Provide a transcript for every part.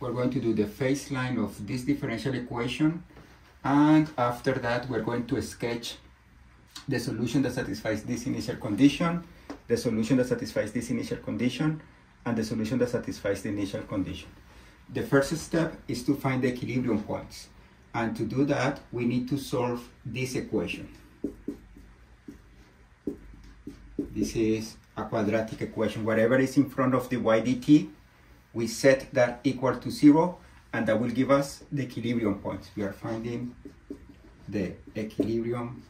we're going to do the phase line of this differential equation and after that we're going to sketch the solution that satisfies this initial condition, the solution that satisfies this initial condition, and the solution that satisfies the initial condition. The first step is to find the equilibrium points. And to do that, we need to solve this equation. This is a quadratic equation. Whatever is in front of the y dt, we set that equal to zero, and that will give us the equilibrium points. We are finding the equilibrium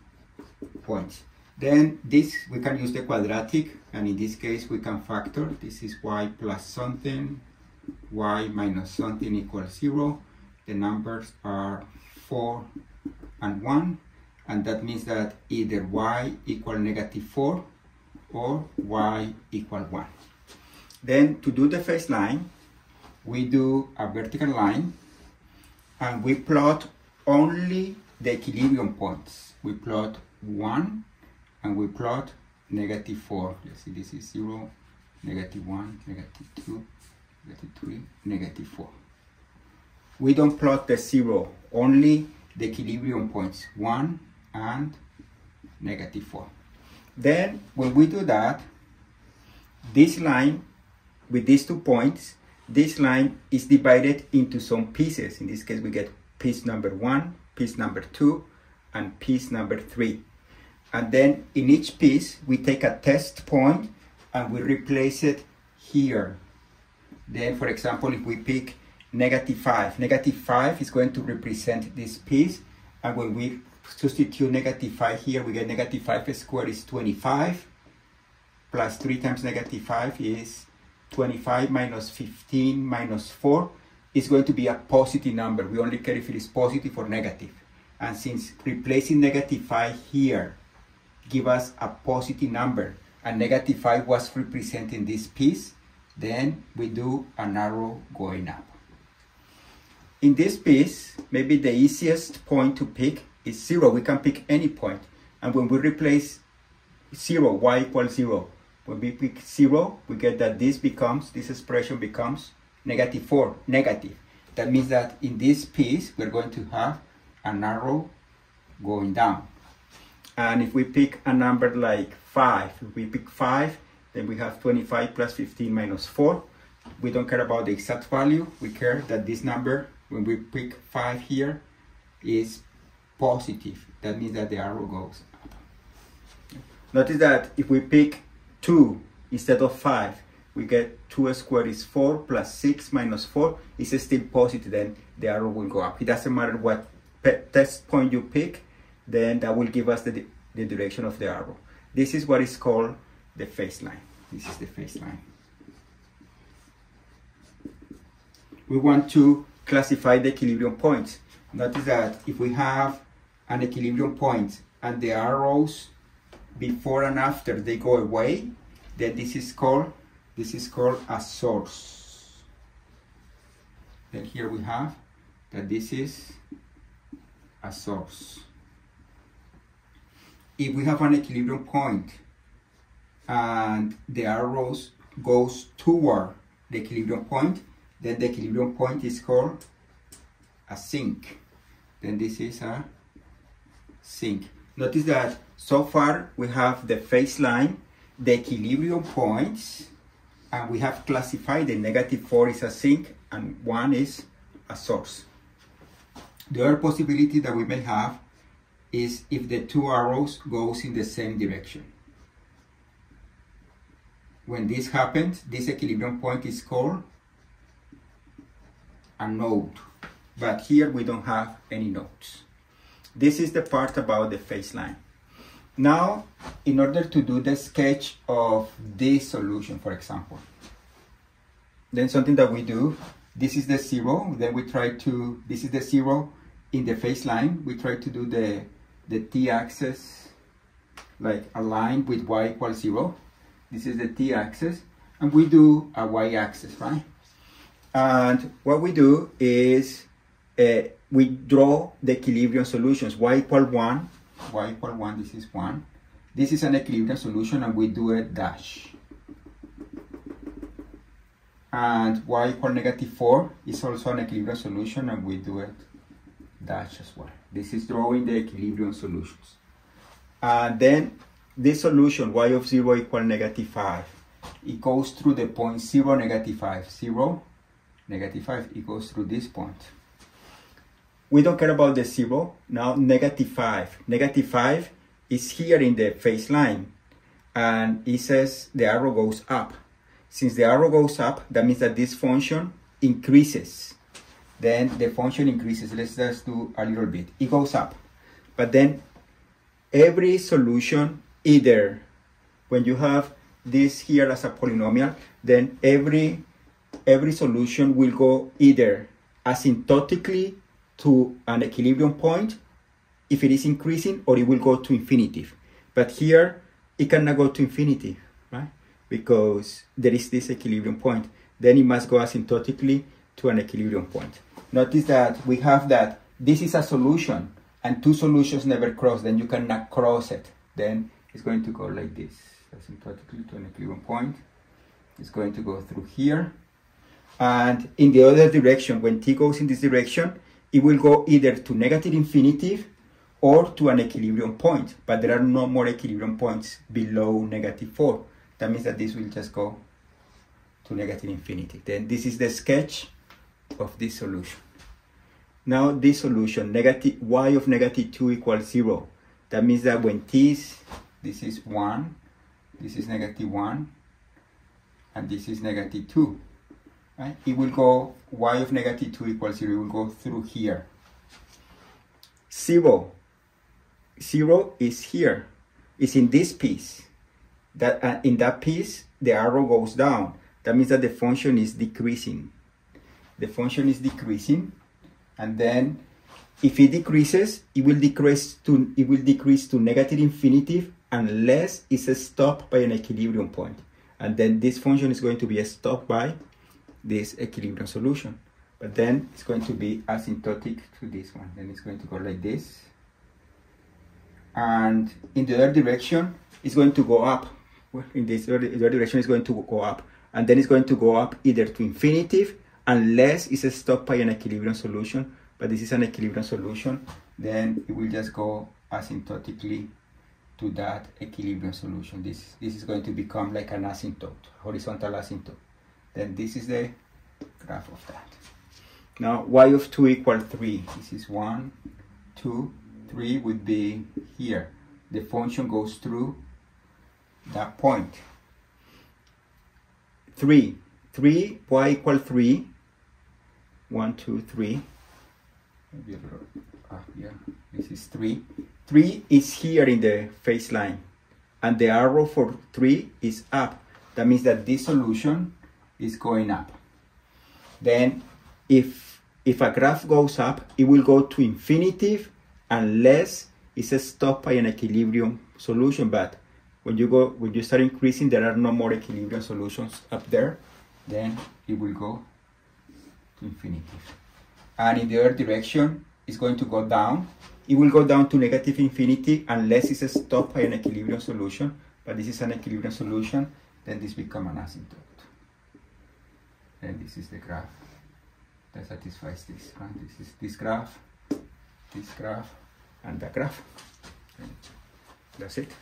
points. Then this, we can use the quadratic, and in this case we can factor. This is y plus something, y minus something equals zero. The numbers are four and one, and that means that either y equal negative four or y equal one. Then to do the phase line, we do a vertical line, and we plot only the equilibrium points. We plot 1 and we plot negative 4. Let's see, this is 0, negative 1, negative 2, negative 3, negative 4. We don't plot the 0, only the equilibrium points 1 and negative 4. Then when we do that, this line with these two points, this line is divided into some pieces. In this case, we get piece number 1, piece number 2, and piece number 3. And then in each piece, we take a test point and we replace it here. Then, for example, if we pick negative 5, negative 5 is going to represent this piece. And when we substitute negative 5 here, we get negative 5 squared is 25. Plus 3 times negative 5 is 25 minus 15 minus 4 is going to be a positive number. We only care if it is positive or negative. And since replacing negative 5 here give us a positive number and negative 5 was representing this piece, then we do an arrow going up. In this piece, maybe the easiest point to pick is 0. We can pick any point. And when we replace 0, y equals 0, when we pick 0, we get that this becomes, this expression becomes negative 4, negative. That means that in this piece, we're going to have an arrow going down. And if we pick a number like 5, if we pick 5, then we have 25 plus 15 minus 4. We don't care about the exact value. We care that this number, when we pick 5 here, is positive. That means that the arrow goes up. Notice that if we pick 2 instead of 5, we get 2 squared is 4 plus 6 minus 4 is still positive, then the arrow will go up. It doesn't matter what test point you pick, then that will give us the, the direction of the arrow. This is what is called the phase line. This is the phase line. We want to classify the equilibrium points. Notice that if we have an equilibrium point and the arrows before and after they go away, then this is called this is called a source. Then here we have that this is a source if we have an equilibrium point and the arrows goes toward the equilibrium point, then the equilibrium point is called a sink. Then this is a sink. Notice that so far we have the phase line, the equilibrium points, and we have classified the negative 4 is a sink and 1 is a source. The other possibility that we may have is if the two arrows goes in the same direction. When this happens, this equilibrium point is called a node. But here we don't have any nodes. This is the part about the phase line. Now, in order to do the sketch of this solution, for example, then something that we do, this is the zero, then we try to, this is the zero in the phase line, we try to do the the t-axis like aligned with y equals 0. This is the t-axis. And we do a y-axis, right? And what we do is uh, we draw the equilibrium solutions. y equal 1, y equal 1, this is 1. This is an equilibrium solution and we do a dash. and y equal negative 4 is also an equilibrium solution and we do it dash as well. This is drawing the equilibrium solutions. And then this solution y of 0 equal negative 5 it goes through the point 0 negative 5 0 negative 5 it goes through this point we don't care about the 0 now negative 5 negative 5 is here in the phase line. And it says the arrow goes up. Since the arrow goes up that means that this function increases. Then the function increases. Let's just do a little bit. It goes up. But then every solution either when you have this here as a polynomial, then every every solution will go either asymptotically to an equilibrium point if it is increasing or it will go to infinitive. But here it cannot go to infinity, right? Because there is this equilibrium point. Then it must go asymptotically to an equilibrium point. Notice that we have that this is a solution and two solutions never cross, then you cannot cross it. Then it's going to go like this, asymptotically to an equilibrium point. It's going to go through here. And in the other direction, when t goes in this direction, it will go either to negative infinity or to an equilibrium point. But there are no more equilibrium points below negative 4. That means that this will just go to negative infinity. Then this is the sketch of this solution. Now this solution, negative y of negative 2 equals 0. That means that when t is this is 1, this is negative 1, and this is negative 2. Right? It will go, y of negative 2 equals 0, it will go through here. 0, 0 is here. It's in this piece. That uh, In that piece, the arrow goes down. That means that the function is decreasing. The function is decreasing, and then if it decreases, it will decrease to it will decrease to negative infinitive unless it's stopped by an equilibrium point. And then this function is going to be stopped by this equilibrium solution. But then it's going to be asymptotic to this one. Then it's going to go like this. And in the other direction, it's going to go up. In this other direction, it's going to go up. And then it's going to go up either to infinitive unless it's stopped by an equilibrium solution. But this is an equilibrium solution. Then it will just go asymptotically to that equilibrium solution. This, this is going to become like an asymptote, horizontal asymptote. Then this is the graph of that. Now y of 2 equal 3. This is 1, 2, 3 would be here. The function goes through that point. 3. 3, y equal 3. 1, 2, 3. Maybe a little, ah, yeah, this is 3. 3 is here in the phase line and the arrow for 3 is up. That means that this solution is going up. Then if, if a graph goes up, it will go to infinitive unless it's stopped by an equilibrium solution. But when you go, when you start increasing, there are no more equilibrium solutions up there, then it will go to infinitive. And in the other direction, it's going to go down it will go down to negative infinity unless it's stopped by an equilibrium solution. But this is an equilibrium solution, then this becomes an asymptote. And this is the graph that satisfies this. Right? This is this graph, this graph, and that graph. Okay. That's it.